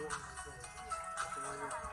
Deus do céu.